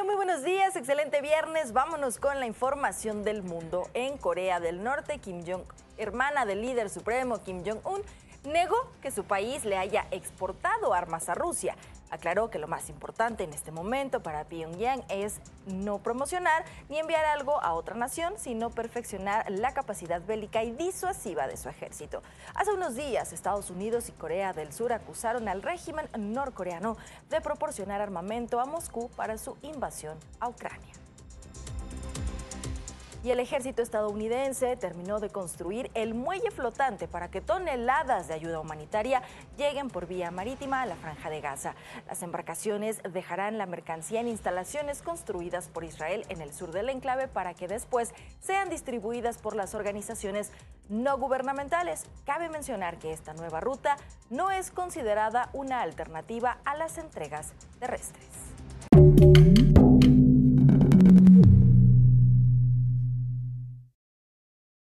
Muy buenos días, excelente viernes. Vámonos con la información del mundo. En Corea del Norte, Kim Jong, hermana del líder supremo Kim Jong-un, negó que su país le haya exportado armas a Rusia. Aclaró que lo más importante en este momento para Pyongyang es no promocionar ni enviar algo a otra nación, sino perfeccionar la capacidad bélica y disuasiva de su ejército. Hace unos días, Estados Unidos y Corea del Sur acusaron al régimen norcoreano de proporcionar armamento a Moscú para su invasión a Ucrania y el ejército estadounidense terminó de construir el muelle flotante para que toneladas de ayuda humanitaria lleguen por vía marítima a la franja de Gaza. Las embarcaciones dejarán la mercancía en instalaciones construidas por Israel en el sur del enclave para que después sean distribuidas por las organizaciones no gubernamentales. Cabe mencionar que esta nueva ruta no es considerada una alternativa a las entregas terrestres.